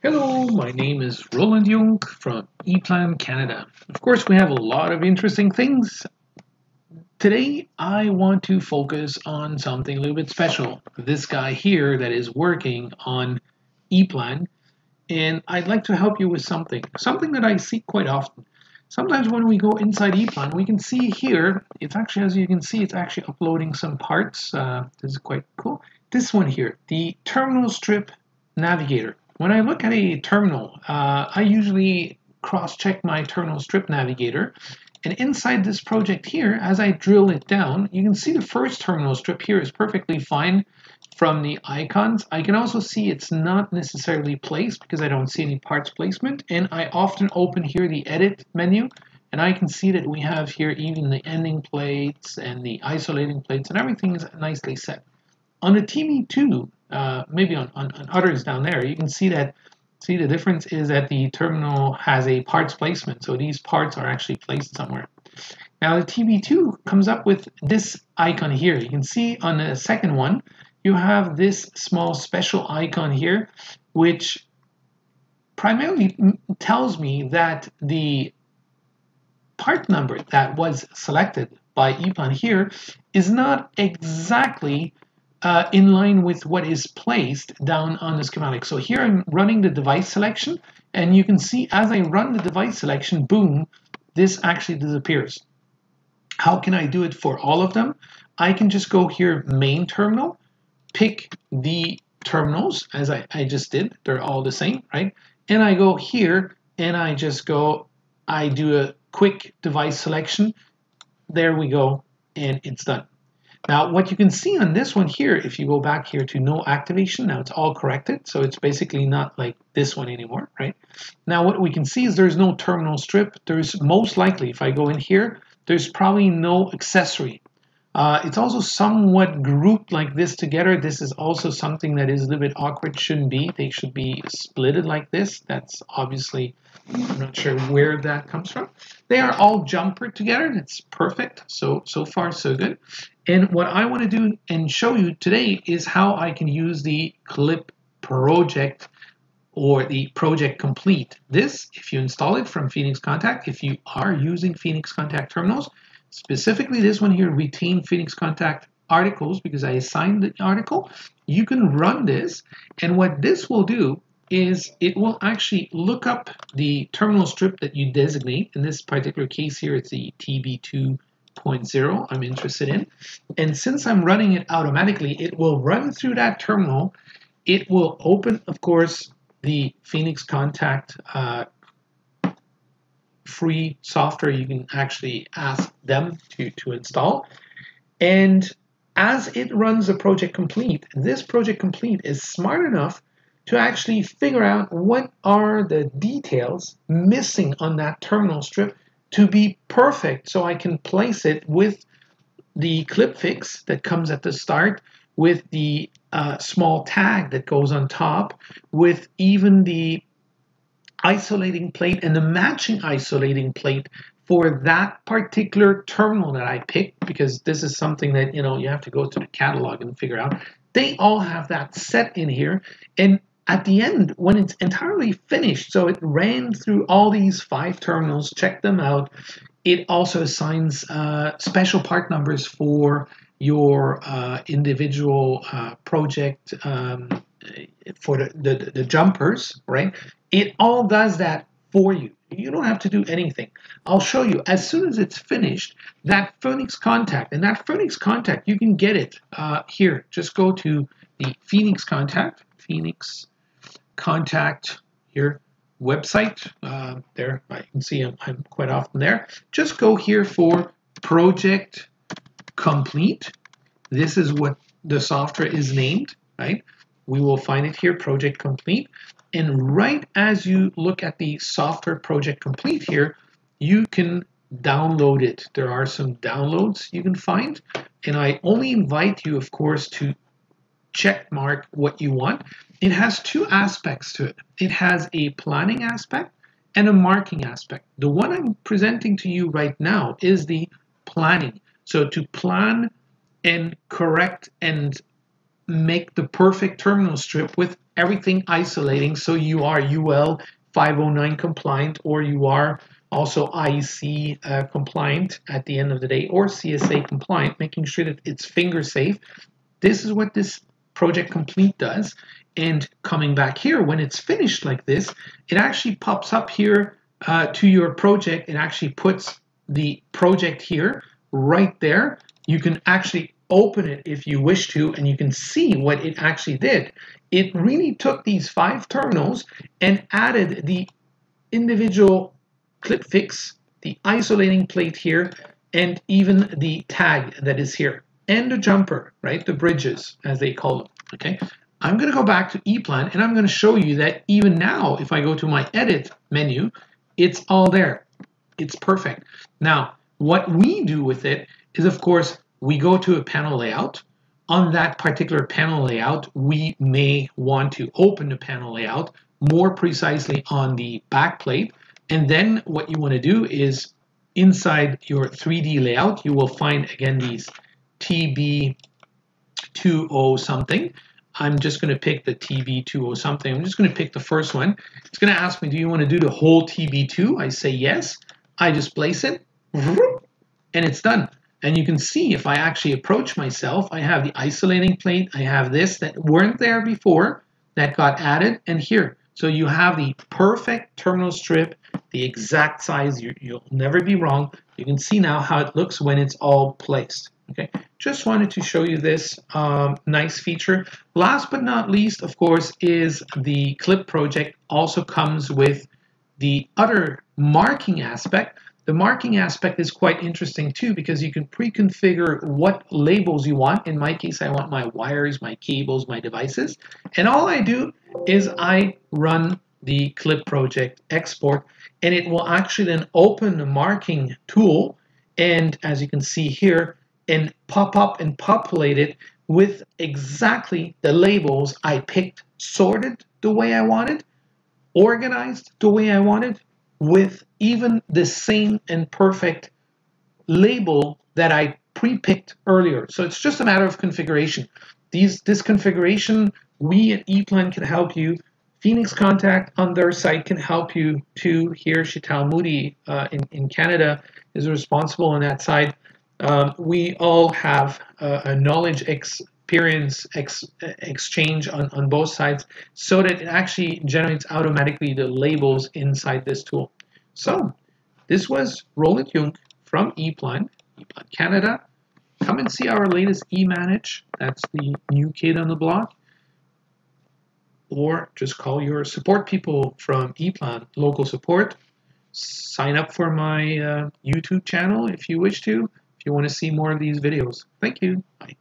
Hello, my name is Roland Younk from ePlan Canada. Of course, we have a lot of interesting things. Today, I want to focus on something a little bit special. This guy here that is working on ePlan, and I'd like to help you with something, something that I see quite often. Sometimes when we go inside ePlan, we can see here, it's actually, as you can see, it's actually uploading some parts. Uh, this is quite cool. This one here, the terminal strip navigator. When I look at a terminal, uh, I usually cross-check my terminal strip navigator. And inside this project here, as I drill it down, you can see the first terminal strip here is perfectly fine from the icons. I can also see it's not necessarily placed because I don't see any parts placement. And I often open here the edit menu and I can see that we have here even the ending plates and the isolating plates and everything is nicely set. On the TB2, uh, maybe on, on, on, others down there, you can see that see the difference is that the terminal has a parts placement. So these parts are actually placed somewhere. Now the TB2 comes up with this icon here. You can see on the second one, you have this small special icon here, which primarily tells me that the part number that was selected by ePlan here is not exactly uh, in line with what is placed down on the schematic. So here I'm running the device selection, and you can see as I run the device selection, boom, this actually disappears. How can I do it for all of them? I can just go here, main terminal, pick the terminals as I, I just did. They're all the same, right? And I go here and I just go, I do a quick device selection. There we go, and it's done. Now, what you can see on this one here, if you go back here to no activation, now it's all corrected. So it's basically not like this one anymore, right? Now, what we can see is there's no terminal strip. There's most likely, if I go in here, there's probably no accessory. Uh, it's also somewhat grouped like this together. This is also something that is a little bit awkward, shouldn't be. They should be splitted like this. That's obviously, I'm not sure where that comes from. They are all jumpered together. It's perfect. So, so far, so good. And what I want to do and show you today is how I can use the clip project or the project complete. This, if you install it from Phoenix Contact, if you are using Phoenix Contact terminals, specifically this one here, retain Phoenix Contact articles because I assigned the article, you can run this. And what this will do is it will actually look up the terminal strip that you designate. In this particular case here, it's the TB2 I'm interested in. And since I'm running it automatically, it will run through that terminal. It will open, of course, the Phoenix Contact uh, free software you can actually ask them to, to install. And as it runs a project complete, this project complete is smart enough to actually figure out what are the details missing on that terminal strip to be perfect so I can place it with the clip fix that comes at the start with the uh, small tag that goes on top with even the isolating plate and the matching isolating plate for that particular terminal that I picked because this is something that you know you have to go to the catalog and figure out they all have that set in here and at the end, when it's entirely finished, so it ran through all these five terminals, checked them out, it also assigns uh, special part numbers for your uh, individual uh, project um, for the, the, the jumpers, right? It all does that for you. You don't have to do anything. I'll show you as soon as it's finished that Phoenix contact and that Phoenix contact you can get it uh, here. Just go to the Phoenix contact, Phoenix contact your website. Uh, there, I can see I'm, I'm quite often there. Just go here for project complete. This is what the software is named, right? We will find it here, project complete. And right as you look at the software project complete here, you can download it. There are some downloads you can find. And I only invite you, of course, to check mark what you want. It has two aspects to it. It has a planning aspect and a marking aspect. The one I'm presenting to you right now is the planning. So to plan and correct and make the perfect terminal strip with everything isolating so you are UL 509 compliant or you are also IEC uh, compliant at the end of the day or CSA compliant, making sure that it's finger safe. This is what this project complete does. And coming back here, when it's finished like this, it actually pops up here uh, to your project. It actually puts the project here right there. You can actually open it if you wish to, and you can see what it actually did. It really took these five terminals and added the individual clip fix, the isolating plate here, and even the tag that is here, and the jumper, right? The bridges, as they call them, okay? I'm going to go back to ePlan, and I'm going to show you that even now, if I go to my Edit menu, it's all there. It's perfect. Now, what we do with it is, of course, we go to a panel layout. On that particular panel layout, we may want to open the panel layout more precisely on the back plate. And then what you want to do is inside your 3D layout, you will find again these TB20 something. I'm just going to pick the TB20 something. I'm just going to pick the first one. It's going to ask me, do you want to do the whole TB2? I say yes. I just place it mm-hmm. and it's done. And you can see if I actually approach myself, I have the isolating plate, I have this that weren't there before that got added and here. So you have the perfect terminal strip, the exact size, you, will never be wrong. You can see now how it looks when it's all placed. Okay, just wanted to show you this um, nice feature. Last but not least, of course, is the clip project also comes with the other marking aspect the marking aspect is quite interesting too because you can pre-configure what labels you want. In my case, I want my wires, my cables, my devices. And all I do is I run the clip project export and it will actually then open the marking tool and as you can see here and pop up and populate it with exactly the labels I picked sorted the way I wanted, organized the way I wanted, with even the same and perfect label that I pre-picked earlier. So it's just a matter of configuration. These, this configuration, we at ePlan can help you. Phoenix Contact on their site can help you too. Here, Chital Moody uh, in, in Canada is responsible on that side. Um, we all have uh, a knowledge experience ex exchange on, on both sides so that it actually generates automatically the labels inside this tool. So this was Roland Younk from ePlan, ePlan Canada. Come and see our latest eManage. That's the new kid on the block. Or just call your support people from ePlan, local support. Sign up for my uh, YouTube channel if you wish to, if you want to see more of these videos. Thank you. Bye.